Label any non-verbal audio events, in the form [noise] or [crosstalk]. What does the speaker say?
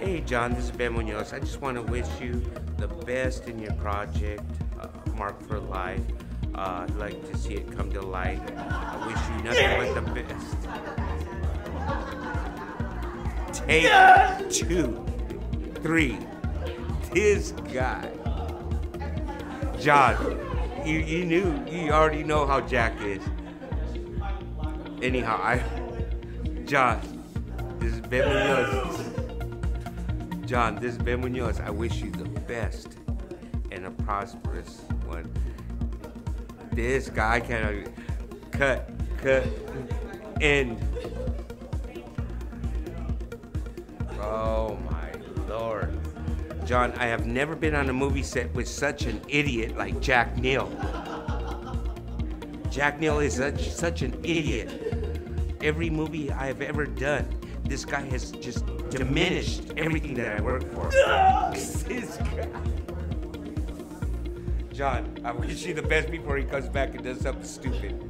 Hey, John, this is Ben Munoz. I just want to wish you the best in your project, uh, Marked for Life. Uh, I'd like to see it come to light. I wish you nothing but the best. Take two, three. This guy. John, you, you knew, you already know how Jack is. Anyhow, I. John, this is Ben Munoz. John, this is Ben Munoz. I wish you the best and a prosperous one. This guy cannot uh, cut, cut, end. Oh my lord. John, I have never been on a movie set with such an idiot like Jack Neal. Jack Neal is such, such an idiot. Every movie I have ever done, this guy has just diminished everything that I work for. [laughs] [laughs] this guy. John, I wish you the best before he comes back and does something stupid.